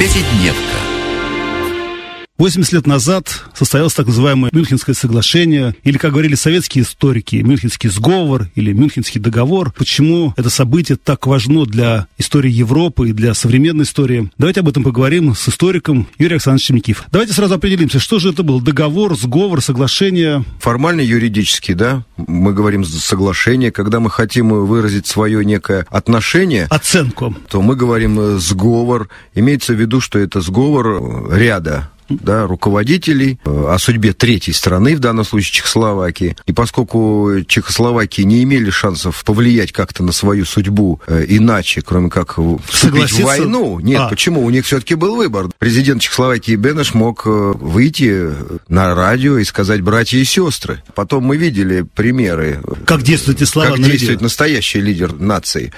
Пятидневка. 80 лет назад состоялось так называемое Мюнхенское соглашение, или, как говорили советские историки, Мюнхенский сговор или Мюнхенский договор. Почему это событие так важно для истории Европы и для современной истории? Давайте об этом поговорим с историком Юрием Александровичем Никиф. Давайте сразу определимся, что же это был? Договор, сговор, соглашение? Формально юридически, да, мы говорим соглашение. Когда мы хотим выразить свое некое отношение... Оценку. То мы говорим э, сговор. Имеется в виду, что это сговор э, ряда да, руководителей э, о судьбе третьей страны, в данном случае Чехословакии. И поскольку Чехословакии не имели шансов повлиять как-то на свою судьбу э, иначе, кроме как вступить в войну, нет, а. почему? У них все-таки был выбор. Президент Чехословакии Бенеш мог э, выйти на радио и сказать «братья и сестры». Потом мы видели примеры. Как действуют эти слова Как действует настоящий лидер нации.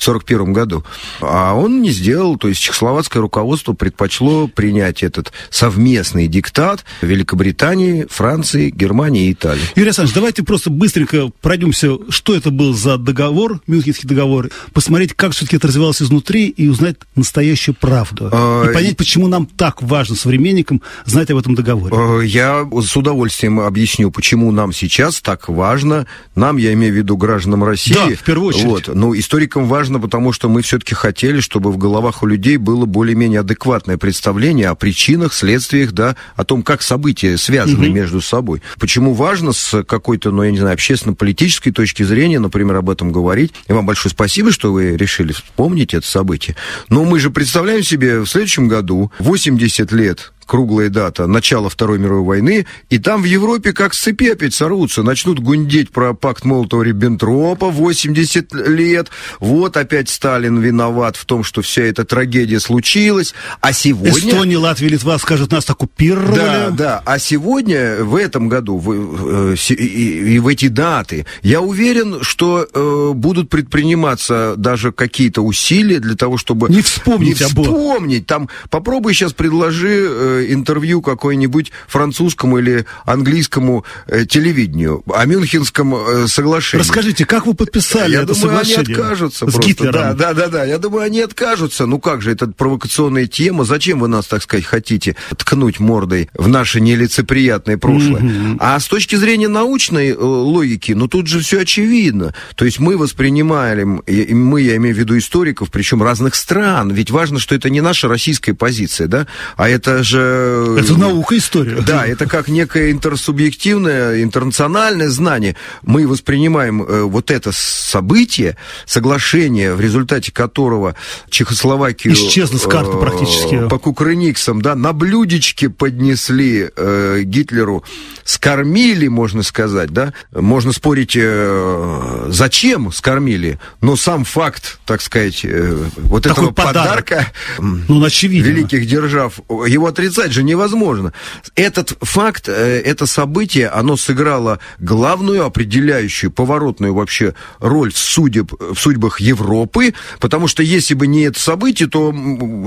1941 году. А он не сделал, то есть чехословацкое руководство предпочло принять этот совместный диктат Великобритании, Франции, Германии и Италии. Юрий Александрович, давайте просто быстренько пройдемся, что это был за договор, Мюнхенский договор, посмотреть, как все-таки это развивалось изнутри и узнать настоящую правду. А... И понять, почему нам так важно современникам знать об этом договоре. А, я с удовольствием объясню, почему нам сейчас так важно. Нам, я имею в виду гражданам России. Да, в первую очередь. Вот, ну, историкам важно важно, потому что мы все-таки хотели, чтобы в головах у людей было более-менее адекватное представление о причинах, следствиях, да, о том, как события связаны угу. между собой. Почему важно с какой-то, ну, я не знаю, общественно-политической точки зрения, например, об этом говорить. И вам большое спасибо, что вы решили вспомнить это событие. Но мы же представляем себе в следующем году 80 лет круглая дата, начало Второй мировой войны, и там в Европе как с цепи опять сорвутся, начнут гундеть про пакт Молотова-Риббентропа 80 лет, вот опять Сталин виноват в том, что вся эта трагедия случилась, а сегодня... Эстония, Латвия, Литва скажут, нас оккупировали. Да, да, а сегодня, в этом году, в, э, и, и в эти даты, я уверен, что э, будут предприниматься даже какие-то усилия для того, чтобы... Не вспомнить, не вспомнить. Там попробуй сейчас предложи э, интервью какой-нибудь французскому или английскому э, телевидению о Мюнхенском э, соглашении. Расскажите, как вы подписали Я это думаю, соглашение? они откажутся с просто. Гитлером. Да, да, да, да. Я думаю, они откажутся. Ну как же, это провокационная тема. Зачем вы нас, так сказать, хотите ткнуть мордой в наше нелицеприятное прошлое? Mm-hmm. А с точки зрения научной э, логики, ну тут же все очевидно. То есть мы воспринимаем, и мы, я имею в виду историков, причем разных стран. Ведь важно, что это не наша российская позиция, да, а это же это наука, история. Да, это как некое интерсубъективное, интернациональное знание. Мы воспринимаем э, вот это событие, соглашение, в результате которого Чехословакию... Исчезла с карты э, практически. По Кукрыниксам, да, на блюдечке поднесли э, Гитлеру, скормили, можно сказать, да. Можно спорить, э, зачем скормили, но сам факт, так сказать, э, вот Такой этого подарок. подарка ну, очевидно. великих держав, его отрицать отрицать же невозможно. Этот факт, э, это событие, оно сыграло главную, определяющую, поворотную вообще роль в, судеб, в судьбах Европы, потому что если бы не это событие, то,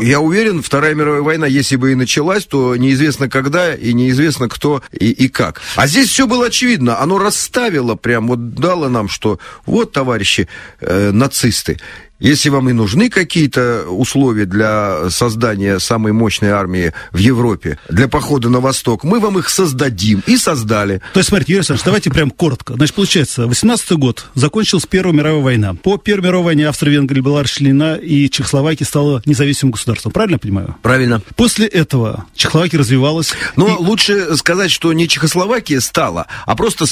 я уверен, Вторая мировая война, если бы и началась, то неизвестно когда и неизвестно кто и, и как. А здесь все было очевидно, оно расставило прям, вот дало нам, что вот, товарищи э, нацисты, если вам и нужны какие-то условия для создания самой мощной армии в Европе, для похода на восток, мы вам их создадим и создали. То есть, смотрите, Юрий Александрович, давайте прям коротко. Значит, получается, 18 год закончилась Первая мировая война. По Первой мировой войне Австро-Венгрия была расчленена, и Чехословакия стала независимым государством. Правильно я понимаю? Правильно. После этого Чехословакия развивалась. Но и... лучше сказать, что не Чехословакия стала, а просто,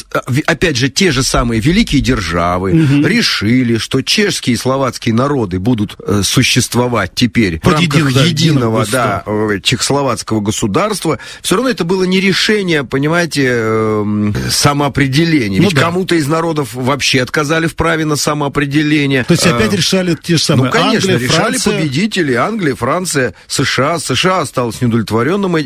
опять же, те же самые великие державы угу. решили, что чешские и словацкие народы будут э, существовать теперь Под в рамках единого, да, единого да, э, чехословацкого государства, все равно это было не решение, понимаете, э, самоопределения. Ну, Ведь да. кому-то из народов вообще отказали в праве на самоопределение. То есть опять решали те же самые Ну, конечно, Англия, решали Франция. победители. Англия, Франция, США. США осталось недовлетворенным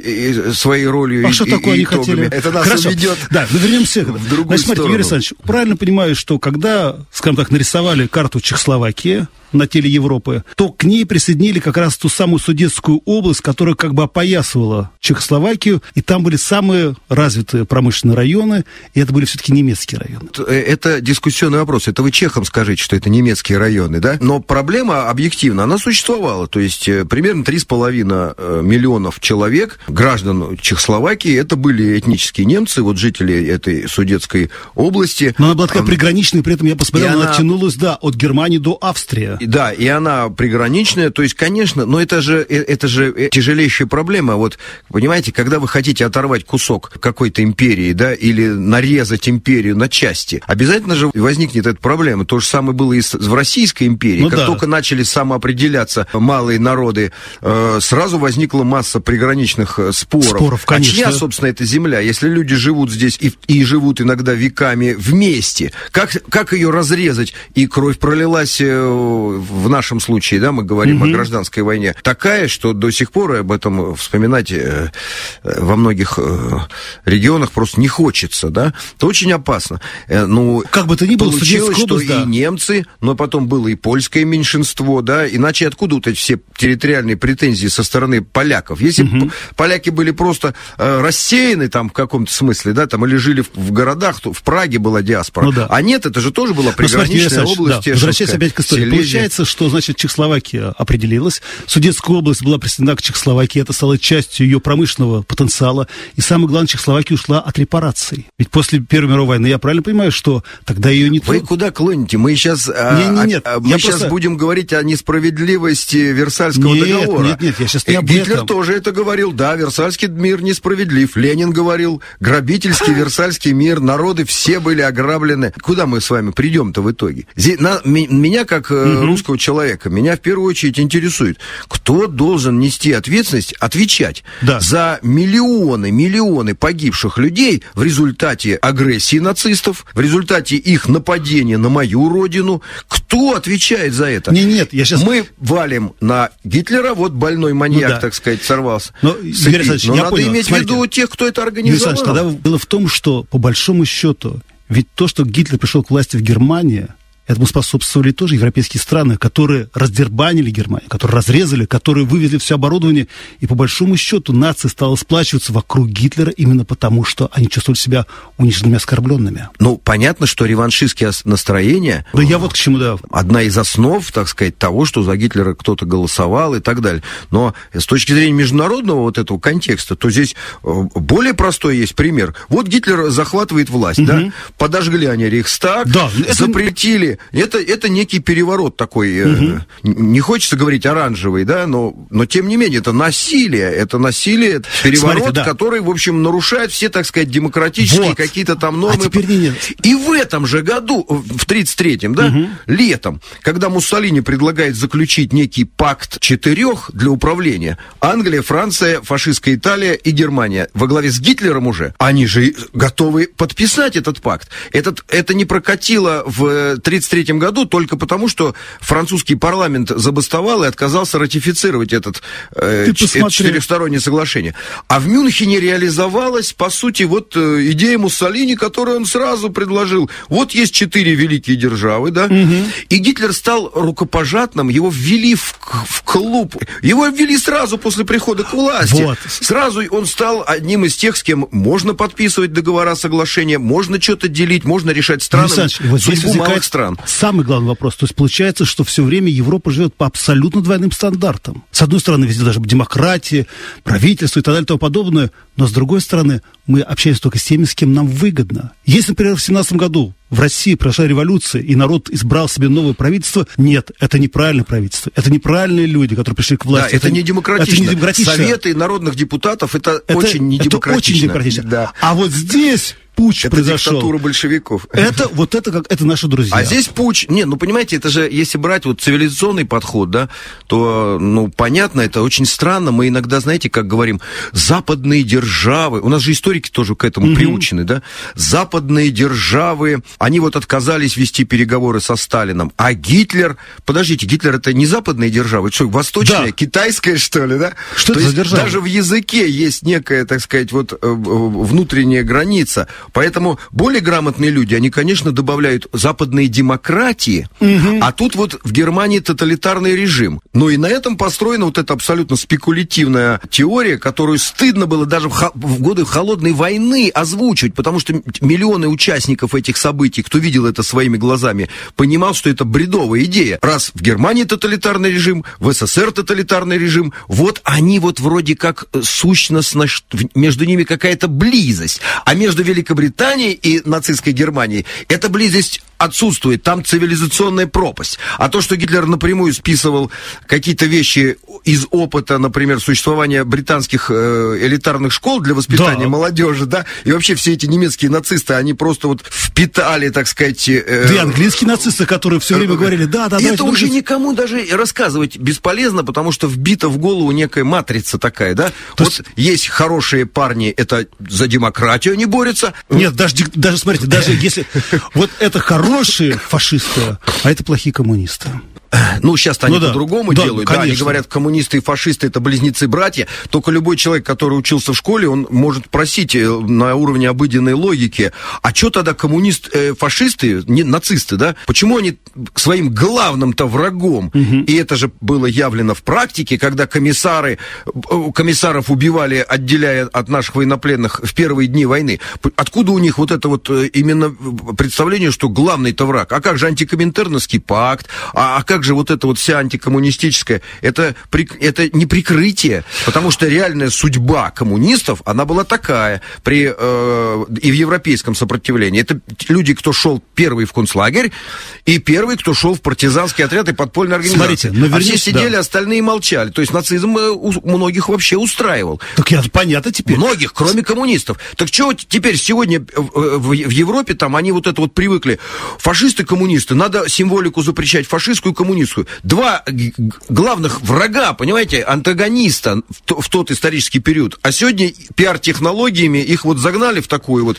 своей ролью а и, что и, такое и они итогами. хотели? Это нас Хорошо. уведет да, мы вернемся в другую Значит, смотрите, сторону. Юрий Александрович, правильно понимаю, что когда, скажем так, нарисовали карту Чехословакии, на теле Европы, то к ней присоединили как раз ту самую Судетскую область, которая как бы опоясывала Чехословакию, и там были самые развитые промышленные районы, и это были все-таки немецкие районы. Э, это дискуссионный вопрос. Это вы чехам скажите, что это немецкие районы, да? Но проблема объективно, она существовала. То есть э, примерно 3,5 э, миллионов человек, граждан Чехословакии, это были этнические немцы, вот жители этой Судетской области. Но она была такая приграничная, при этом я посмотрел, она, она тянулась, да, от Германии до Австрии. Да, и она приграничная, то есть, конечно, но это же, э, это же э, тяжелейшая проблема. Вот, понимаете, когда вы хотите оторвать кусок какой-то империи, да, или нарезать империю на части, обязательно же возникнет эта проблема. То же самое было и в Российской империи. Ну, как да. только начали самоопределяться малые народы, э, сразу возникла масса приграничных споров. Споров, конечно. А чья, собственно, эта земля? Если люди живут здесь и, и живут иногда веками вместе, как, как ее разрезать? И кровь пролилась в нашем случае, да, мы говорим угу. о гражданской войне, такая, что до сих пор об этом вспоминать э, во многих э, регионах просто не хочется, да, это очень опасно. Э, ну, как бы то ни было, получилось, что область, да. и немцы, но потом было и польское меньшинство, да, иначе откуда вот эти все территориальные претензии со стороны поляков? Если угу. поляки были просто рассеяны там в каком-то смысле, да, там или жили в, в городах, то в Праге была диаспора, ну, да. а нет, это же тоже была приграничная ну, область. Да, возвращаясь опять к истории, получается, что, значит, Чехословакия определилась, Судетская область была присоединена к Чехословакии, это стало частью ее промышленного потенциала, и самое главное, Чехословакия ушла от репараций. Ведь после Первой мировой войны, я правильно понимаю, что тогда ее не... Вы куда клоните? Мы сейчас, а, не, не, нет, а, мы сейчас просто... будем говорить о несправедливости Версальского нет, договора. Нет, нет, я сейчас не об Гитлер этом. тоже это говорил, да, Версальский мир несправедлив. Ленин говорил, грабительский Версальский мир, народы все были ограблены. Куда мы с вами придем-то в итоге? На, меня, как угу. Русского человека, меня в первую очередь интересует, кто должен нести ответственность, отвечать да. за миллионы, миллионы погибших людей в результате агрессии нацистов, в результате их нападения на мою родину. Кто отвечает за это? Не, нет, я сейчас... Мы валим на Гитлера, вот больной маньяк, ну, да. так сказать, сорвался. Но, Юрий Но я надо понял. иметь Смотрите, в виду тех, кто это организовал. Тогда было в том, что, по большому счету, ведь то, что Гитлер пришел к власти в Германии, Этому способствовали тоже европейские страны, которые раздербанили Германию, которые разрезали, которые вывезли все оборудование. И по большому счету нация стала сплачиваться вокруг Гитлера именно потому, что они чувствовали себя униженными, оскорбленными. Ну, понятно, что реваншистские настроения... Да я вот к чему, да. Одна из основ, так сказать, того, что за Гитлера кто-то голосовал и так далее. Но с точки зрения международного вот этого контекста, то здесь э, более простой есть пример. Вот Гитлер захватывает власть, угу. да? Подожгли они Рейхстаг, да, запретили это, это некий переворот такой, угу. не хочется говорить оранжевый, да, но, но тем не менее, это насилие, это насилие, это переворот, Смотрите, да. который, в общем, нарушает все, так сказать, демократические вот. какие-то там нормы. А теперь нет. И в этом же году, в 33-м, да, угу. летом, когда Муссолини предлагает заключить некий пакт четырех для управления, Англия, Франция, фашистская Италия и Германия во главе с Гитлером уже, они же готовы подписать этот пакт. Этот, это не прокатило в 30 1933 году только потому, что французский парламент забастовал и отказался ратифицировать этот, э, это четырехстороннее соглашение. А в Мюнхене реализовалась, по сути, вот э, идея Муссолини, которую он сразу предложил. Вот есть четыре великие державы, да, угу. и Гитлер стал рукопожатным, его ввели в, в клуб, его ввели сразу после прихода к власти. Вот. Сразу он стал одним из тех, с кем можно подписывать договора, соглашения, можно что-то делить, можно решать страны, вот судьбу малых стран самый главный вопрос. То есть получается, что все время Европа живет по абсолютно двойным стандартам. С одной стороны, везде даже демократия, правительство и так далее и тому подобное. Но с другой стороны, мы общаемся только с теми, с кем нам выгодно. Если, например, в 17 году в России прошла революция, и народ избрал себе новое правительство, нет, это неправильное правительство. Это неправильные люди, которые пришли к власти. Да, это, это не демократично. Это не демократично. Советы народных депутатов это, это очень недемократично. Это очень демократично. Да. А вот здесь путь это произошел. диктатура большевиков. Это вот это как это наши друзья. А здесь путь. Не, ну понимаете, это же если брать вот цивилизационный подход, да, то ну понятно, это очень странно. Мы иногда, знаете, как говорим, западные державы. У нас же историки тоже к этому угу. приучены, да. Западные державы, они вот отказались вести переговоры со Сталином, а Гитлер, подождите, Гитлер это не западные державы, это что, восточная, да. китайская что ли, да? Что то это за держава? Даже в языке есть некая, так сказать, вот э, внутренняя граница Поэтому более грамотные люди, они, конечно, добавляют западные демократии, угу. а тут вот в Германии тоталитарный режим. Ну и на этом построена вот эта абсолютно спекулятивная теория, которую стыдно было даже в, в годы холодной войны озвучивать, потому что миллионы участников этих событий, кто видел это своими глазами, понимал, что это бредовая идея. Раз в Германии тоталитарный режим, в СССР тоталитарный режим, вот они вот вроде как э, сущностно, между ними какая-то близость. А между Великобританией и нацистской Германией эта близость отсутствует, там цивилизационная пропасть. А то, что Гитлер напрямую списывал какие-то вещи из опыта, например, существования британских э, элитарных школ для воспитания да. молодежи, да, и вообще все эти немецкие нацисты, они просто вот впитали, так сказать... Э, да и английские нацисты, которые все время говорили, да, да, да. Это уже никому даже рассказывать бесполезно, потому что вбита в голову некая матрица такая, да. То вот есть... есть хорошие парни, это за демократию они борются. Нет, даже, даже смотрите, даже если... Вот это хорошие фашисты, а это плохие коммунисты. Ну, сейчас они ну, да. по-другому да, делают. Конечно. Да, они говорят, коммунисты и фашисты это близнецы-братья. Только любой человек, который учился в школе, он может просить э, на уровне обыденной логики, а что тогда коммунист, э, фашисты, не, нацисты, да? Почему они своим главным-то врагом? Угу. И это же было явлено в практике, когда комиссары, э, комиссаров убивали, отделяя от наших военнопленных в первые дни войны. Откуда у них вот это вот именно представление, что главный-то враг? А как же антикоминтерновский пакт? А, а как же вот это вот вся антикоммунистическая, это, это не прикрытие, потому что реальная судьба коммунистов, она была такая при, э, и в европейском сопротивлении. Это люди, кто шел первый в концлагерь, и первый, кто шел в партизанский отряд и подпольную организацию. Смотрите, но вернись, а все сидели, да. остальные молчали. То есть нацизм э, у многих вообще устраивал. Так я понятно теперь. Многих, кроме коммунистов. Так чего теперь сегодня в, в, в Европе там они вот это вот привыкли. Фашисты, коммунисты, надо символику запрещать фашистскую коммунистическую коммунистскую. Два главных врага, понимаете, антагониста в, в тот исторический период. А сегодня пиар-технологиями их вот загнали в такую вот...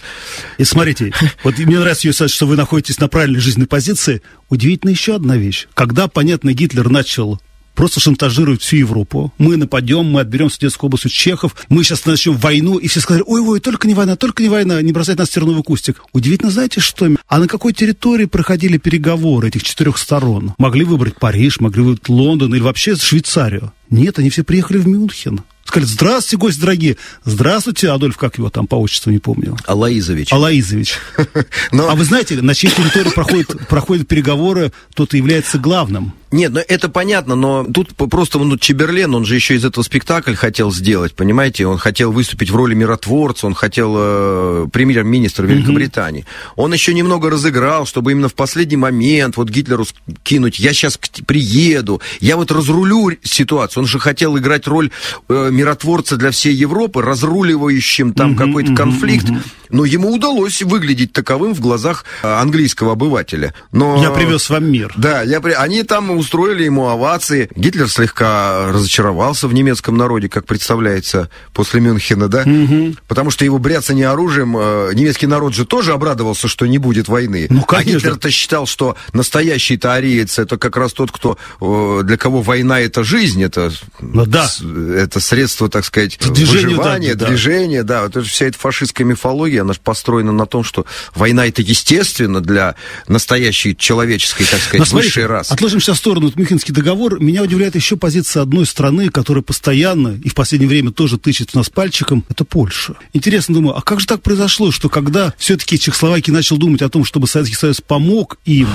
И смотрите, вот мне нравится, что вы находитесь на правильной жизненной позиции. Удивительно еще одна вещь. Когда, понятно, Гитлер начал просто шантажируют всю Европу. Мы нападем, мы отберем Судетскую область у чехов, мы сейчас начнем войну, и все сказали, ой-ой, только не война, только не война, не бросать нас в терновый кустик. Удивительно, знаете что? А на какой территории проходили переговоры этих четырех сторон? Могли выбрать Париж, могли выбрать Лондон или вообще Швейцарию? Нет, они все приехали в Мюнхен. Сказали, здравствуйте, гости дорогие. Здравствуйте, Адольф, как его там по отчеству, не помню. Алаизович. Алаизович. Но... А вы знаете, на чьей территории проходят, проходят переговоры, тот и является главным. Нет, ну это понятно, но тут просто ну, Чеберлен, он же еще из этого спектакль хотел сделать, понимаете? Он хотел выступить в роли миротворца, он хотел э, премьер-министр Великобритании. Mm-hmm. Он еще немного разыграл, чтобы именно в последний момент вот Гитлеру кинуть, я сейчас приеду, я вот разрулю ситуацию. Он же хотел играть роль э, миротворца для всей Европы, разруливающим там mm-hmm, какой-то mm-hmm, конфликт. Mm-hmm. Но ему удалось выглядеть таковым в глазах э, английского обывателя. Но... Я привез вам мир. Да, я при... они там устроили ему овации. Гитлер слегка разочаровался в немецком народе, как представляется, после Мюнхена, да? Угу. Потому что его не оружием, э, немецкий народ же тоже обрадовался, что не будет войны. Ну, конечно. А Гитлер-то считал, что настоящий-то ариец это как раз тот, кто э, для кого война это жизнь, это, ну, да. это средство, так сказать, Движение, выживания, да, да. движения, да. Вот это вся эта фашистская мифология, она же построена на том, что война это естественно для настоящей человеческой, так сказать, Но, смотрите, высшей расы. Отложим сейчас сторону этот Мюнхенский договор, меня удивляет еще позиция одной страны, которая постоянно и в последнее время тоже тычет в нас пальчиком, это Польша. Интересно, думаю, а как же так произошло, что когда все-таки Чехословакия начал думать о том, чтобы Советский Союз помог им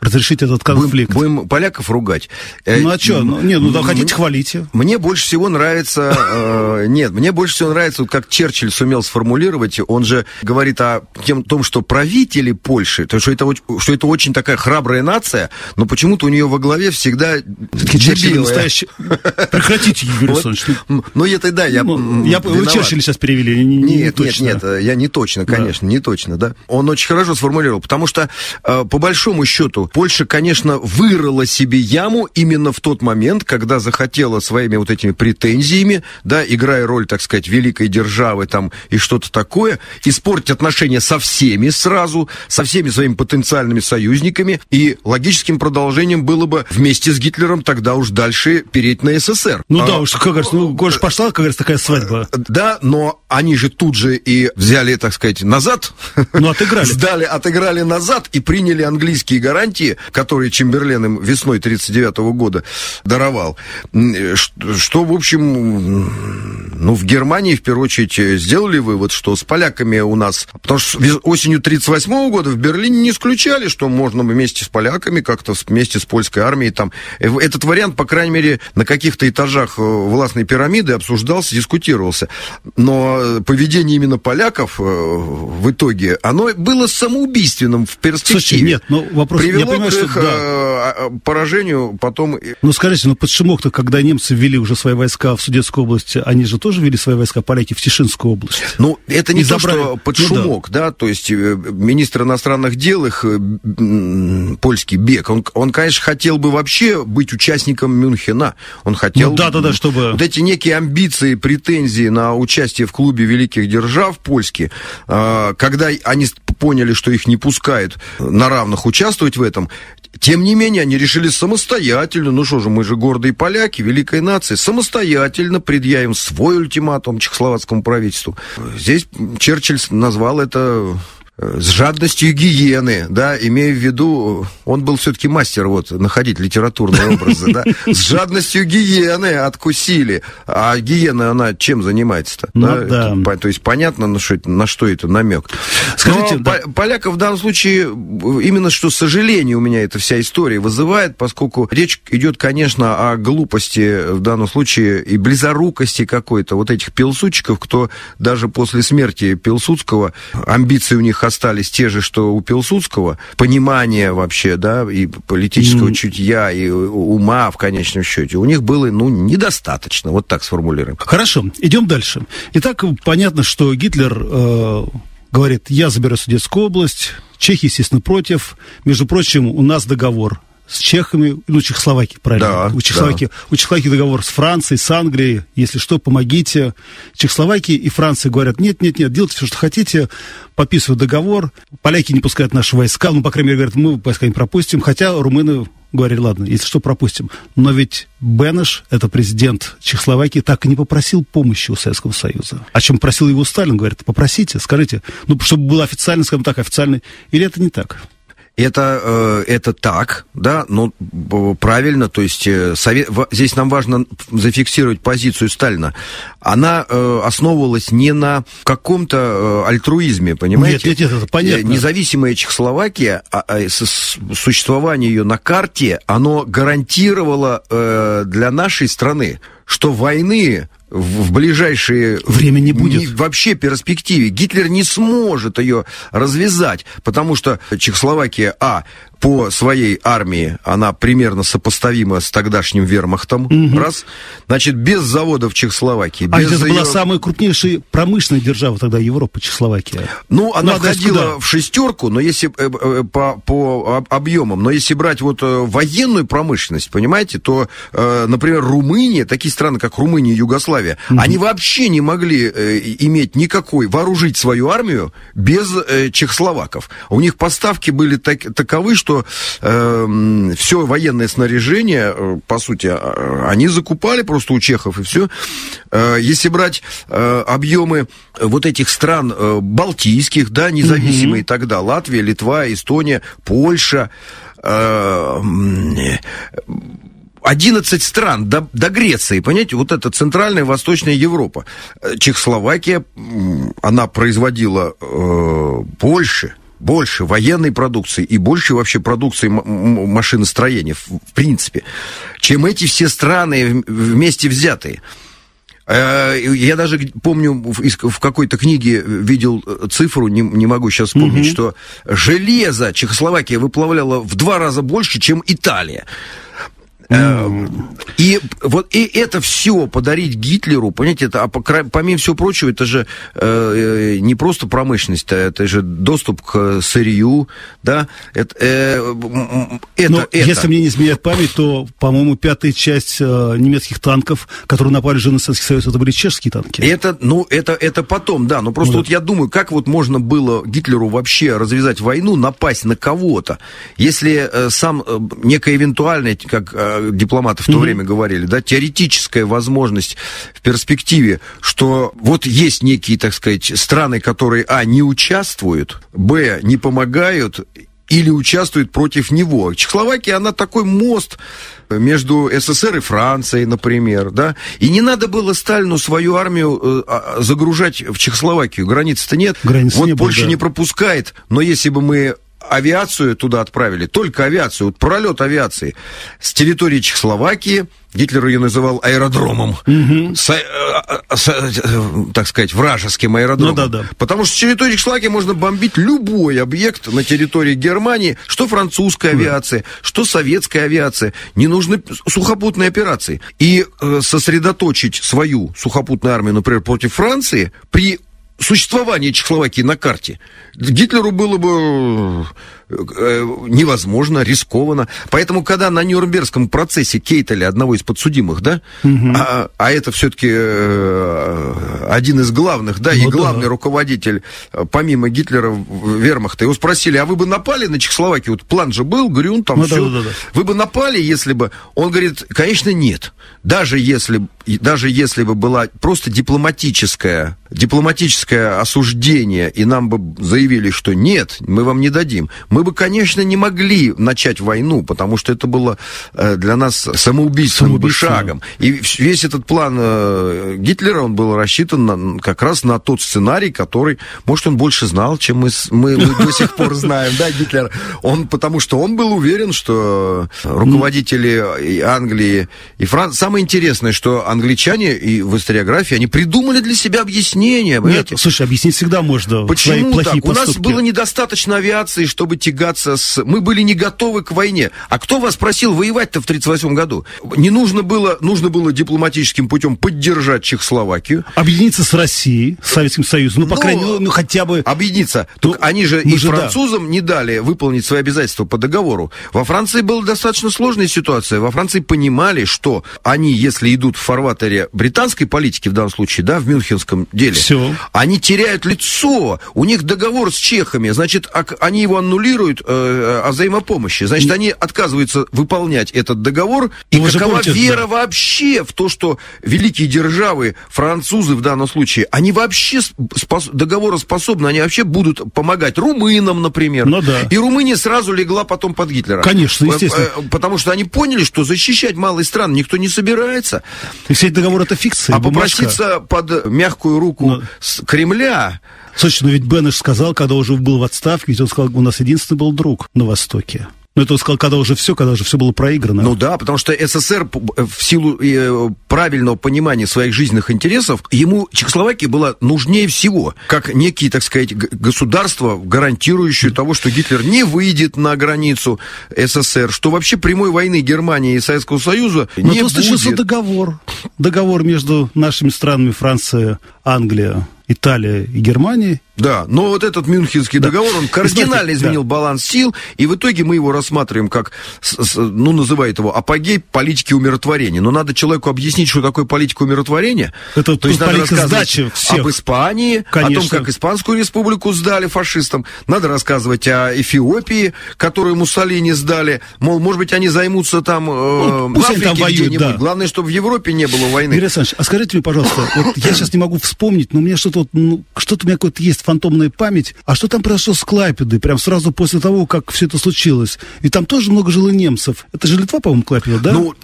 разрешить этот конфликт. Будем, будем поляков ругать. Э, ну а что? Ну, нет, ну да, хотите, хвалите. Мне больше всего нравится... Э, нет, мне больше всего нравится, вот как Черчилль сумел сформулировать, он же говорит о тем, том, что правители Польши, то, что, это, что это очень такая храбрая нация, но почему-то у нее во главе всегда Черчилль настоящий... Прекратите, Юрий Александрович. Ну, это да, я ну, я Вы Черчилля сейчас перевели, не, Нет, нет, нет, я не точно, конечно, не точно, да. Он очень хорошо сформулировал, потому что, э, по большому счету, Польша, конечно, вырыла себе яму именно в тот момент, когда захотела своими вот этими претензиями, да, играя роль, так сказать, великой державы там и что-то такое, испортить отношения со всеми сразу, со всеми своими потенциальными союзниками, и логическим продолжением было бы вместе с Гитлером тогда уж дальше переть на СССР. Ну а, да, уж, как говорится, ну, уж пошла, как говорится, такая свадьба. Да, но они же тут же и взяли, так сказать, назад. Ну, отыграли. Сдали, отыграли назад и приняли английские гарантии, которые Чемберлен им весной 39 года даровал. Что, в общем, ну, в Германии, в первую очередь, сделали вывод, что с поляками у нас... Потому что осенью 38 года в Берлине не исключали, что можно вместе с поляками, как-то вместе с польской армией там... Э, этот вариант, по крайней мере, на каких-то этажах э, властной пирамиды обсуждался, дискутировался. Но э, поведение именно поляков в итоге, оно было самоубийственным в перспективе. Слушайте, нет, ну вопрос... Привело их что, да. Поражению потом... Ну скажите, ну под шумок-то, когда немцы ввели уже свои войска в Судетскую область, они же тоже ввели свои войска, поляки, в Тишинскую область? Ну, это не И то, забрали... что под ну, шумок, да. да, то есть министр иностранных дел их, польский Бек, он, он, конечно, хотел бы вообще быть участником Мюнхена. Он хотел... Ну, да, да, да, чтобы... Вот эти некие амбиции, претензии на участие в клубе великих держав польские, а, когда они поняли, что их не пускают на равных участвовать в этом, тем не менее, они решили самостоятельно, ну что же, мы же гордые поляки, великая нация, самостоятельно предъявим свой ультиматум чехословацкому правительству. Здесь Черчилль назвал это с жадностью гиены, да, имея в виду, он был все-таки мастер вот находить литературные образы, да, с жадностью гиены откусили, а гиена, она чем занимается-то? Ну, да, да. То есть понятно, на что, на что это намек. Скажите, Но да. поляков в данном случае, именно что сожаление у меня эта вся история вызывает, поскольку речь идет, конечно, о глупости в данном случае и близорукости какой-то вот этих пилсудчиков, кто даже после смерти Пилсудского, амбиции у них остались те же, что у Пилсудского, понимание вообще, да, и политического mm. чутья, и ума в конечном счете, у них было, ну, недостаточно, вот так сформулируем. Хорошо, идем дальше. Итак, понятно, что Гитлер э, говорит, я заберу Судетскую область, чехи, естественно, против. Между прочим, у нас договор с чехами, ну, Чехословакии, правильно. Да, у, Чехословакии, да. у Чехословакии договор с Францией, с Англией. Если что, помогите. Чехословакии и Франция говорят, нет, нет, нет, делайте все, что хотите. Подписывают договор. Поляки не пускают наши войска. Ну, по крайней мере, говорят, мы войска не пропустим. Хотя румыны говорили, ладно, если что, пропустим. Но ведь Бенеш, это президент Чехословакии, так и не попросил помощи у Советского Союза. О чем просил его Сталин, говорит, попросите, скажите, ну, чтобы было официально, скажем так, официально. Или это не так? Это, э, это так, да, но правильно, то есть э, совет, здесь нам важно зафиксировать позицию Сталина. Она э, основывалась не на каком-то альтруизме, понимаете? Нет, нет, нет, это понятно. Независимая Чехословакия, а, а, существование ее на карте, оно гарантировало для нашей страны, что войны в ближайшее время не будет. Не, вообще перспективе. Гитлер не сможет ее развязать, потому что Чехословакия, а, по своей армии она примерно сопоставима с тогдашним вермахтом. Угу. Раз. Значит, без заводов Чехословакии. А без это ее... была самая крупнейшая промышленная держава тогда Европы, Чехословакия. Ну, она ну, входила в шестерку, но если э, э, по, по объемам, но если брать вот э, военную промышленность, понимаете, то, например, Румыния, такие страны, как Румыния и Югославия, угу. они вообще не могли иметь никакой, вооружить свою армию без чехословаков. У них поставки были так, таковы, что что э, все военное снаряжение, э, по сути, э, они закупали просто у чехов и все. Э, если брать э, объемы вот этих стран э, балтийских, да, независимые mm тогда, Латвия, Литва, Эстония, Польша, э, 11 стран до, до Греции, понимаете, вот это Центральная и Восточная Европа. Э, Чехословакия, она производила э, больше, больше военной продукции и больше вообще продукции машиностроения, в, принципе, чем эти все страны вместе взятые. Э, я даже помню, в какой-то книге видел э, цифру, не, не могу сейчас вспомнить, угу. что железо Чехословакия выплавляла в два раза больше, чем Италия. Mm. И вот и это все подарить Гитлеру, понимаете, это, а помимо всего прочего, это же э, не просто промышленность, а это же доступ к сырью, да, это, э, это, Но, это. Если мне не изменяет память, то, по-моему, пятая часть э, немецких танков, которые напали же на Советский Союз, это были чешские танки. Это, ну, это, это потом, да, но просто ну, вот да. я думаю, как вот можно было Гитлеру вообще развязать войну, напасть на кого-то, если э, сам э, некая эвентуальная, как э, дипломаты в то mm-hmm. время говорили, да, теоретическая возможность в перспективе, что вот есть некие, так сказать, страны, которые, а, не участвуют, б, не помогают, или участвует против него. Чехословакия, она такой мост между СССР и Францией, например, да, и не надо было Сталину свою армию э, а, загружать в Чехословакию, границ-то нет, Границ вот не Польша да. не пропускает, но если бы мы авиацию туда отправили, только авиацию, вот пролет авиации с территории Чехословакии, Гитлер ее называл аэродромом, угу. с, э, с, э, так сказать, вражеским аэродромом. Ну, да, да. Потому что с территории Чехословакии можно бомбить любой объект на территории Германии, что французская авиация, да. что советская авиация. Не нужны сухопутные операции. И э, сосредоточить свою сухопутную армию, например, против Франции при существование Чехословакии на карте. Гитлеру было бы невозможно, рискованно. Поэтому, когда на Нюрнбергском процессе Кейтеля, одного из подсудимых, да, угу. а, а это все-таки э, один из главных, да, ну, и главный да. руководитель, э, помимо Гитлера, вермахта, его спросили, а вы бы напали на Чехословакию? Вот план же был, Грюн, там ну, все. Да, да, да. Вы бы напали, если бы... Он говорит, конечно, нет. Даже если, даже если бы была просто дипломатическая, дипломатическое осуждение, и нам бы заявили, что нет, мы вам не дадим, мы бы, конечно, не могли начать войну, потому что это было э, для нас самоубийственным бы шагом. И весь этот план э, Гитлера, он был рассчитан на, как раз на тот сценарий, который, может, он больше знал, чем мы, мы, мы до сих пор знаем, да, Гитлер. Он, потому что он был уверен, что руководители Англии и Франции самое интересное, что англичане и в историографии, они придумали для себя объяснение. Нет, слушай, объяснить всегда можно. Почему так? У нас было недостаточно авиации, чтобы тягаться с... Мы были не готовы к войне. А кто вас просил воевать-то в 1938 году? Не нужно было, нужно было дипломатическим путем поддержать Чехословакию. Объединиться с Россией, с Советским Союзом, ну, по ну, крайней мере, ну, хотя бы... Объединиться. Ну, Только они же и же, французам да. не дали выполнить свои обязательства по договору. Во Франции была достаточно сложная ситуация. Во Франции понимали, что они они, если идут в фарватере британской политики, в данном случае, да, в Мюнхенском деле, Все. они теряют лицо. У них договор с чехами, значит, они его аннулируют э, о взаимопомощи. Значит, они отказываются выполнять этот договор. И Вы какова помните, вера да. вообще в то, что великие державы, французы в данном случае, они вообще спос- договороспособны, они вообще будут помогать румынам, например. Ну, да. И Румыния сразу легла потом под Гитлера. Конечно, естественно. Э, потому что они поняли, что защищать малые страны никто не собирается. И все договор это фикция. А бумажка. попроситься под мягкую руку Но... Ну. с Кремля. Слушай, ну ведь Беннеш сказал, когда уже был в отставке, ведь он сказал, у нас единственный был друг на Востоке. Ну, это он сказал, когда уже все, когда уже все было проиграно. Ну да, потому что СССР в силу э, правильного понимания своих жизненных интересов, ему Чехословакия была нужнее всего, как некие, так сказать, государство, гарантирующее того, что Гитлер не выйдет на границу СССР, что вообще прямой войны Германии и Советского Союза Но не будет. договор. Договор между нашими странами Франция, Англия, Италия и Германия. Да, но вот этот Мюнхенский да. договор, он кардинально изменил да. баланс сил, и в итоге мы его рассматриваем как, ну, называет его апогей политики умиротворения. Но надо человеку объяснить, что такое политика умиротворения. Это То есть надо рассказывать всех. об Испании, Конечно. о том, как Испанскую республику сдали фашистам. Надо рассказывать о Эфиопии, которую Муссолини сдали. Мол, может быть, они займутся там э, ну, в Африке там воюют, да. Главное, чтобы в Европе не было войны. Юрий Александрович, а скажите мне, пожалуйста, вот я сейчас не могу вспомнить, но мне что-то вот, ну, что-то у меня какое-то есть фантомная память. А что там произошло с Клайпедой, прям сразу после того, как все это случилось? И там тоже много жило немцев. Это же Литва, по-моему, Клайпеда, да? Ну,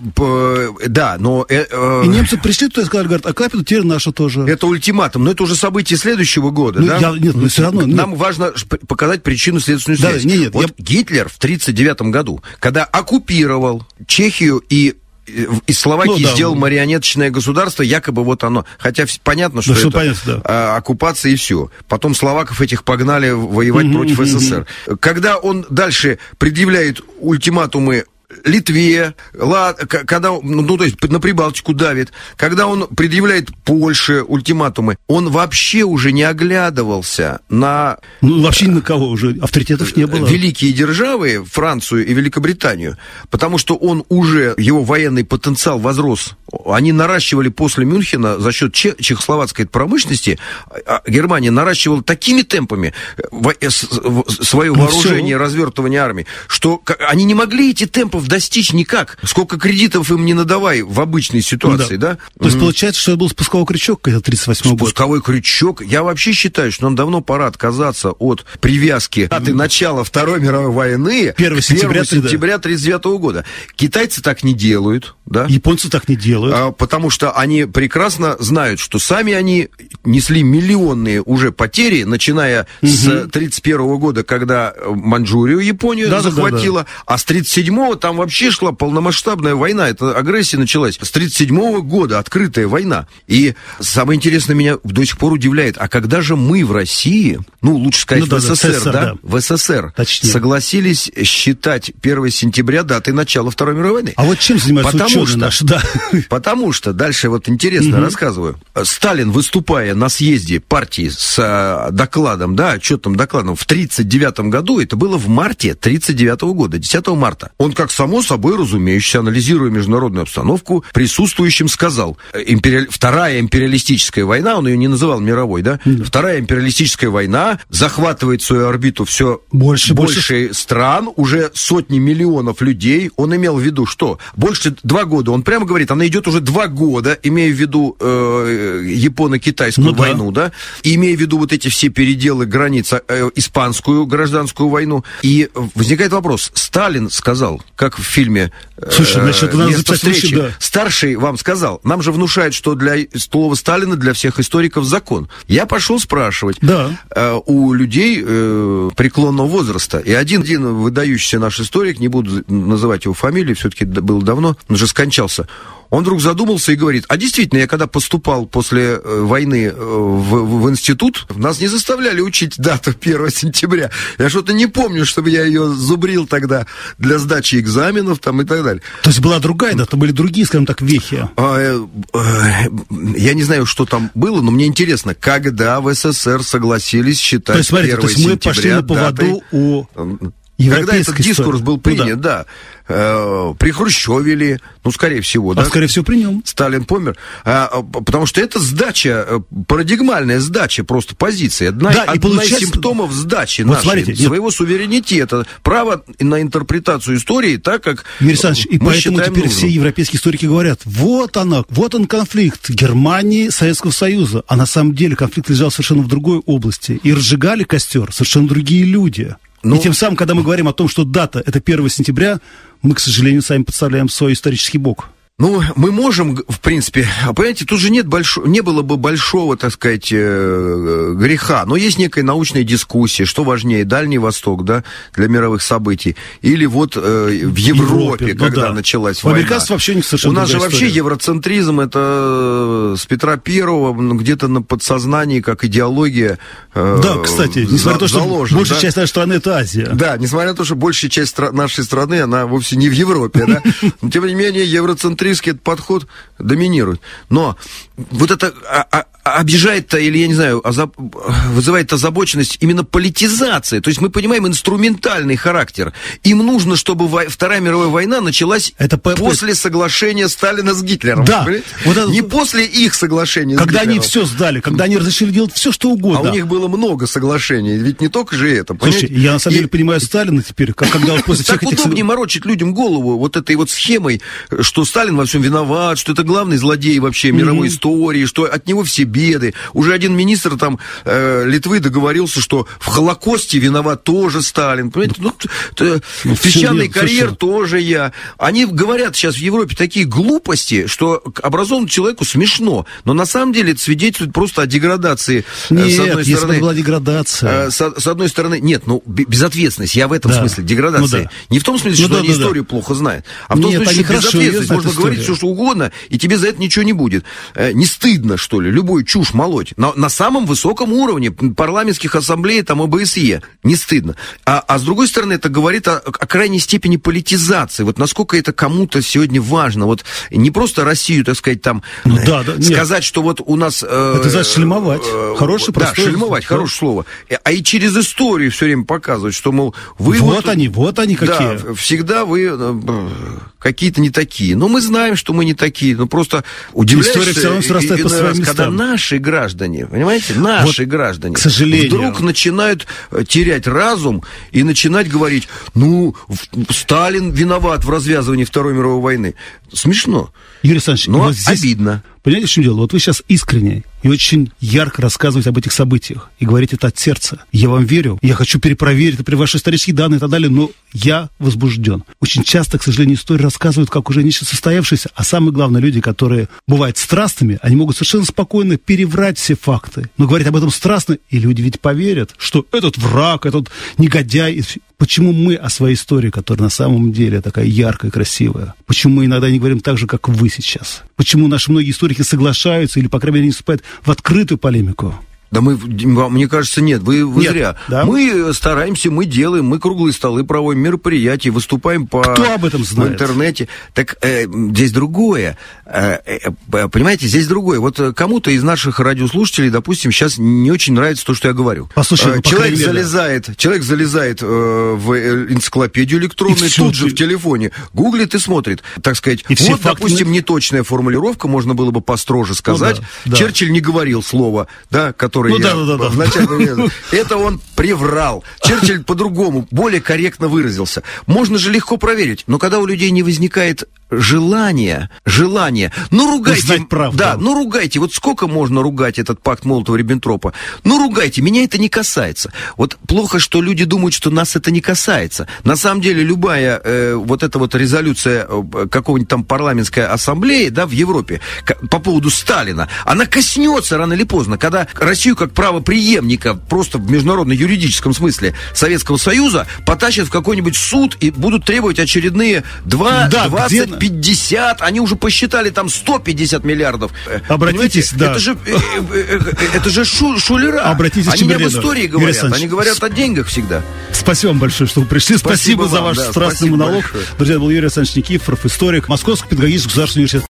да, но... Э, э... И немцы пришли туда и сказали, говорят, а Клайпеда теперь наша тоже. Это ультиматум, но это уже событие следующего года, ну, да? Я, нет, но все равно... Нет. Нам важно показать причину следственную связь. Да, нет, нет, вот я... Гитлер в 1939 году, когда оккупировал Чехию и из Словакии ну, да, сделал марионеточное государство, якобы вот оно. Хотя понятно, что да, это понятно, да. а, оккупация и все. Потом словаков этих погнали воевать против СССР. Когда он дальше предъявляет ультиматумы Литве, когда, ну, то есть на Прибалтику давит, когда он предъявляет Польше ультиматумы, он вообще уже не оглядывался на... Ну, вообще ни на кого уже, авторитетов не было. Великие державы, Францию и Великобританию, потому что он уже, его военный потенциал возрос. Они наращивали после Мюнхена за счет чехословацкой промышленности, а, а Германия наращивала такими темпами э, свое ну, вооружение, развертывание армии, что они не могли эти темпов достичь никак. Сколько кредитов им не надавай в обычной ситуации, да? да? То есть, mm. получается, что это был спусковой крючок, когда 38 год? Спусковой крючок. Я вообще считаю, что нам давно пора отказаться от привязки даты mm. начала Второй мировой войны 1 сентября, 1 сентября 39 года. Китайцы так не делают, да? Японцы так не делают. А, потому что они прекрасно знают, что сами они несли миллионные уже потери, начиная mm-hmm. с 31 года, когда Манчжурию Японию да, захватила, да, да, да. а с 37-го там вообще шла полномасштабная война. Это агрессия началась. С 37 года открытая война. И самое интересное меня до сих пор удивляет, а когда же мы в России, ну, лучше сказать, ну, в да, СССР, да, СССР, да, да, в СССР, Точнее. согласились считать 1 сентября датой начала Второй мировой войны? А вот чем занимаются потому что, наши, да? Потому что, дальше вот интересно угу. рассказываю, Сталин, выступая на съезде партии с а, докладом, да, отчетным докладом в 1939 году, это было в марте 1939 года, 10 марта, он, как само собой разумеющийся, анализируя международную обстановку, присутствующим сказал, э, империаль... вторая империалистическая война, он ее не называл мировой, да, да. вторая империалистическая война захватывает в свою орбиту все больше, больше, больше стран, уже сотни миллионов людей. Он имел в виду, что больше два года, он прямо говорит, она идет уже два года, имея в виду э, японо-китайскую ну, войну, да. да, и имея в виду вот эти все переделы границ, э, испанскую гражданскую войну. И возникает вопрос, Сталин сказал, как в фильме э, Слушай, значит, надо встречи, да. старший вам сказал, нам же внушают, что для Столова Сталина для всех историков закон. Я пошел спрашивать да. э, у людей э, преклонного возраста, и один, один выдающийся наш историк, не буду называть его фамилию, все-таки было давно, он же скончался, он вдруг задумался и говорит, а действительно, я когда поступал после э, войны э, в, в институт, нас не заставляли учить дату 1 сентября. Я что-то не помню, чтобы я ее зубрил тогда для сдачи экзаменов там и так далее. То есть была другая дата, были другие, скажем так, вехи? А, э, я не знаю, что там было, но мне интересно, когда в СССР согласились считать то есть, смотрите, 1 то есть мы пошли на поводу датой... у когда этот дискурс был принят, ну, да. да э, при Хрущеве ли, ну, скорее всего, а да? скорее всего, при нем. Сталин помер. А, а, потому что это сдача, э, парадигмальная сдача просто позиции. Одна, да, одна и получается... из симптомов сдачи вот нашей, смотрите, своего нет. суверенитета. Право на интерпретацию истории так, как Юрий Александрович, и поэтому теперь нужным. все европейские историки говорят, вот она, вот он конфликт Германии, Советского Союза. А на самом деле конфликт лежал совершенно в другой области. И разжигали костер совершенно другие люди. Ну, и тем самым, когда мы говорим о том, что дата это 1 сентября, мы, к сожалению, сами подставляем свой исторический бок. Ну, мы можем, в принципе, а понимаете, тут же нет большого, не было бы большого, так сказать, э, греха, но есть некая научная дискуссия, что важнее, Дальний Восток, да, для мировых событий, или вот э, в Европе, Европе ну когда да. началась война. Американцев вообще не совершенно У нас же вообще евроцентризм, это с Петра Первого, ну, где-то на подсознании, как идеология э, Да, кстати, несмотря на то, что заложен, большая да? часть нашей страны это Азия. Да, несмотря на то, что большая часть нашей страны, она вовсе не в Европе, да, но тем не менее евроцентризм центристский этот подход доминирует. Но вот это а, а, обижает-то, или, я не знаю, озаб... вызывает озабоченность именно политизация. То есть мы понимаем инструментальный характер. Им нужно, чтобы во... Вторая мировая война началась это после по... соглашения Сталина с Гитлером. Да. Вот это... Не после их соглашения Когда они все сдали, когда они разрешили делать все, что угодно. А у них было много соглашений, ведь не только же это. Слушай, я на самом деле И... понимаю Сталина теперь, как, когда после всех этих... удобнее морочить людям голову вот этой вот схемой, что Сталин во всем виноват, что это главный злодей вообще мировой истории, что от него все беды. Уже один министр там э, Литвы договорился, что в Холокосте виноват тоже Сталин. Понимаете, ну, ну песчаный карьер все. тоже я. Они говорят сейчас в Европе такие глупости, что образованному человеку смешно. Но на самом деле это свидетельствует просто о деградации. Э, нет, с одной если стороны, была деградация. Э, с, с одной стороны, нет, ну, безответственность. Я в этом да. смысле деградация. Ну, да. Не в том смысле, ну, что да, они да, историю да. плохо знают, а в том нет, смысле, что безответственность. Можно историю. говорить все, что угодно, и тебе за это ничего не будет. Э, не стыдно, что ли? Любой такую чушь молоть? На, на самом высоком уровне парламентских ассамблей, там, ОБСЕ. Не стыдно. А, а с другой стороны, это говорит о, о крайней степени политизации. Вот насколько это кому-то сегодня важно. Вот не просто Россию, так сказать, там, ну, да, да, сказать, нет. что вот у нас... Э, это значит шельмовать. Э, Хороший, да, простой... шельмовать, хорошее слово. А и через историю все время показывать, что, мол, вы... Вот, вот они, вот они какие. Да, всегда вы э, какие-то не такие. Но мы знаем, что мы не такие. Ну, просто удивляешься... История все равно срастает по своим местам. Когда наши граждане, понимаете, наши вот, граждане... К сожалению. Вдруг начинают э, терять разум и начинать говорить, ну, Сталин виноват в развязывании Второй мировой войны. Смешно. Юрий Александрович, но вот здесь... обидно. Понимаете, в чем дело? Вот вы сейчас искренне и очень ярко рассказываете об этих событиях и говорите это от сердца. Я вам верю, я хочу перепроверить, например, ваши исторические данные и так далее, но я возбужден. Очень часто, к сожалению, истории рассказывают, как уже нечто состоявшееся, а самое главное, люди, которые бывают страстными, они могут совершенно спокойно переврать все факты, но говорить об этом страстно, и люди ведь поверят, что этот враг, этот негодяй, Почему мы о своей истории, которая на самом деле такая яркая, красивая, почему мы иногда не говорим так же, как вы сейчас? Почему наши многие историки соглашаются или, по крайней мере, не вступают в открытую полемику? Да мы, мне кажется, нет, вы, вы нет, зря. Да? Мы стараемся, мы делаем, мы круглые столы проводим, мероприятия, выступаем по Кто об этом знает? в интернете. Так э, здесь другое. Э, э, понимаете, здесь другое. Вот э, кому-то из наших радиослушателей, допустим, сейчас не очень нравится то, что я говорю. Послушай, э, человек залезает, человек залезает э, в э, энциклопедию электронную, тут же в телефоне гуглит и смотрит. Так сказать, и вот, допустим, не... неточная формулировка, можно было бы построже сказать. Ну, да, да. Черчилль не говорил слова, да, которое который ну, я да, да, да, вначале это он приврал. Черчилль по-другому, более корректно выразился. Можно же легко проверить, но когда у людей не возникает желание, желание, ну ругайте, правду. да, ну ругайте, вот сколько можно ругать этот пакт Молотова-Риббентропа? Ну ругайте, меня это не касается. Вот плохо, что люди думают, что нас это не касается. На самом деле любая э, вот эта вот резолюция э, какого-нибудь там парламентской ассамблеи, да, в Европе по поводу Сталина, она коснется рано или поздно, когда Россию как правоприемника просто в международно-юридическом смысле Советского Союза потащат в какой-нибудь суд и будут требовать очередные 2, да, 20, 50, они уже посчитали там 150 миллиардов. Э, Обратитесь, Понимаете? да. Это же, э, э, это же шу, шулера. Обратитесь они не об истории говорят, они говорят о деньгах всегда. Спасибо вам большое, что вы пришли. Спасибо, спасибо за ваш да, страстный монолог. Большое. Друзья, был Юрий Александрович Никифоров, историк Московского педагогического государственного университета.